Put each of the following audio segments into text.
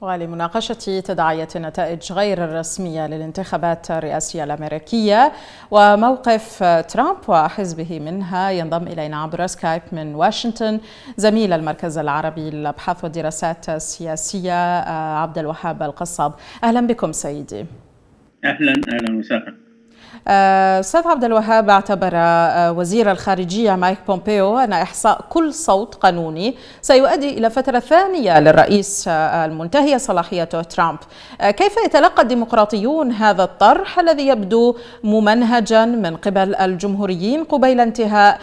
ولمناقشة تداعية النتائج غير الرسمية للانتخابات الرئاسية الأمريكية وموقف ترامب وحزبه منها ينضم إلينا عبر سكايب من واشنطن زميل المركز العربي للأبحاث والدراسات السياسية عبد الوهاب القصاب. أهلا بكم سيدي. أهلا أهلا وسهلا. أستاذ عبد الوهاب أعتبر وزير الخارجية مايك بومبيو أن إحصاء كل صوت قانوني سيؤدي إلى فترة ثانية للرئيس المنتهيه صلاحيته ترامب. كيف يتلقى الديمقراطيون هذا الطرح الذي يبدو ممنهجا من قبل الجمهوريين قبيل انتهاء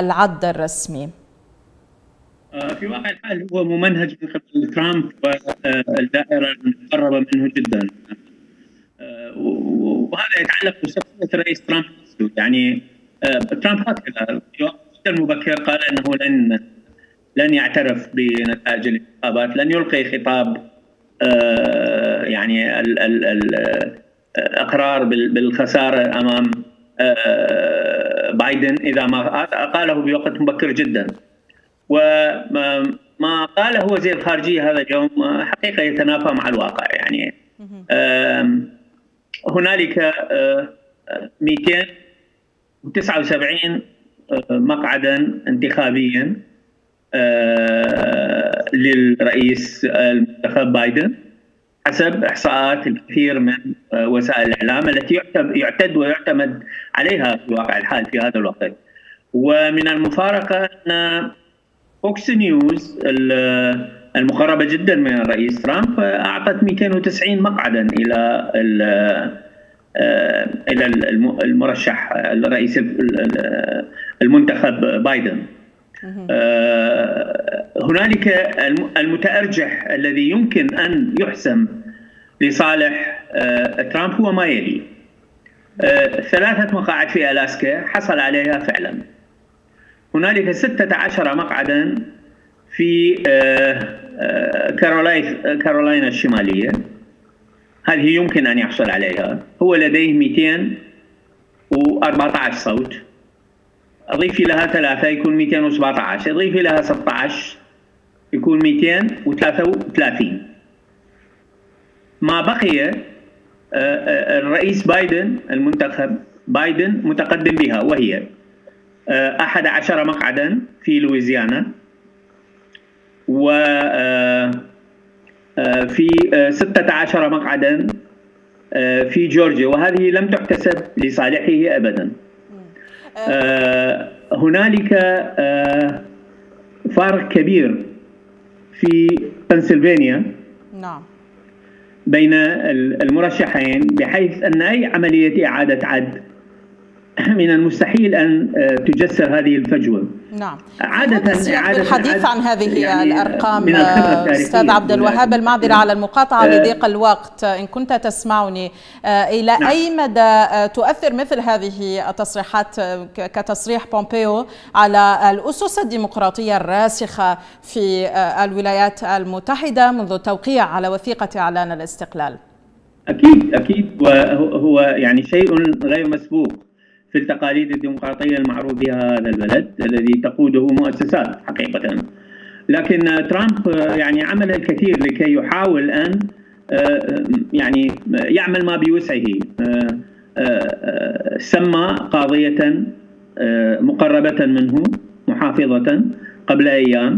العد الرسمي؟ في واقع الحال هو ممنهج من قبل ترامب والدائرة المقربة منه جدا وهذا يتعلق بشخصيه الرئيس ترامب. يعني ترامب هكذا في وقت مبكر قال إنه لن لن يعترف بنتائج الانتخابات لن يلقي خطاب يعني الإقرار بالخسارة أمام بايدن إذا ما قاله بوقت مبكر جدا. وما قاله وزير الخارجيه هذا اليوم حقيقة يتنافى مع الواقع. يعني هنالك 279 مقعدا انتخابيا للرئيس المنتخب بايدن حسب إحصاءات الكثير من وسائل الإعلام التي يعتد ويعتمد عليها في واقع الحال في هذا الوقت. ومن المفارقة أن فوكس نيوز المقربة جدا من الرئيس ترامب أعطت 290 مقعدا إلى إلى المرشح الرئيس المنتخب بايدن. هنالك المتأرجح الذي يمكن أن يحسم لصالح ترامب هو ما يلي. ثلاثة مقاعد في ألاسكا حصل عليها فعلا. هنالك 16 مقعدا في كارولاينا الشمالية. هذه يمكن أن يحصل عليها. هو لديه 214 صوت. أضيفي لها ثلاثة يكون 217 أضيفي لها 16 يكون 233 ما بقي الرئيس بايدن المنتخب بايدن متقدم بها وهي أحد عشر مقعدا في لويزيانا. و في 16 مقعدا في جورجيا وهذه لم تحتسب لصالحه ابدا. هنالك فارق كبير في بنسلفانيا نعم. بين المرشحين بحيث أن أي عملية إعادة عد من المستحيل أن تجسر هذه الفجوة. نعم. عادة عادة الحديث عن هذه يعني الأرقام أستاذ عبد الوهاب المعذرة على المقاطعة لضيق الوقت. إن كنت تسمعني إلى نعم. أي مدى تؤثر مثل هذه التصريحات كتصريح بومبيو على الأسس الديمقراطية الراسخة في الولايات المتحدة منذ التوقيع على وثيقة إعلان الاستقلال؟ أكيد أكيد. وهو يعني شيء غير مسبوق. في التقاليد الديمقراطية المعروف بها هذا البلد الذي تقوده مؤسسات حقيقة. لكن ترامب يعني عمل الكثير لكي يحاول أن يعني يعمل ما بوسعه. سمى قاضية مقربة منه محافظة قبل أيام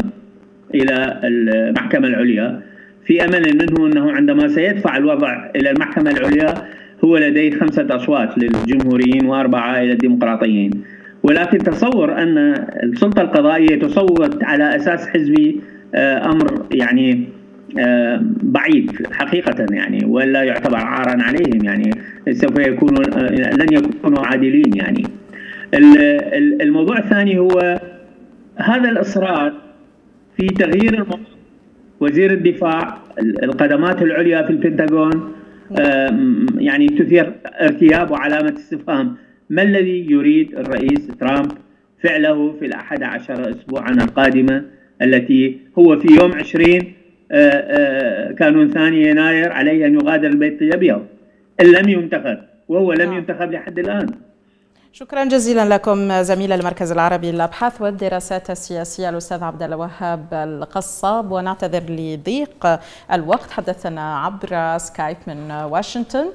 إلى المحكمة العليا في أمل منه أنه عندما سيدفع الوضع إلى المحكمة العليا هو لديه خمسة أصوات للجمهوريين وأربعة إلى الديمقراطيين. ولكن تصور أن السلطة القضائية تصوت على أساس حزبي أمر يعني بعيد حقيقة يعني ولا يعتبر عارا عليهم يعني سوف يكونوا لن يكونوا عادلين يعني. الموضوع الثاني هو هذا الإصرار في تغيير وزير الدفاع القدمات العليا في البنتاغون يعني تثير ارتياب وعلامة استفهام. ما الذي يريد الرئيس ترامب فعله في الأحد عشر أسبوعا القادمة التي هو في يوم 20 كانون ثاني يناير عليه أن يغادر البيت الأبيض إن لم ينتخب وهو لم ينتخب لحد الآن. شكرا جزيلا لكم زميل المركز العربي للابحاث والدراسات السياسية الأستاذ عبد الوهاب القصاب ونعتذر لضيق الوقت. حدثنا عبر سكايب من واشنطن.